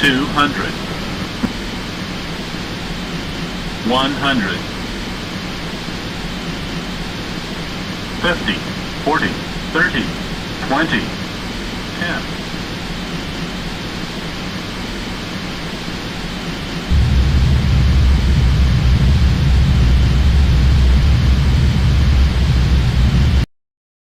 Two hundred, one hundred, fifty, forty, thirty, twenty.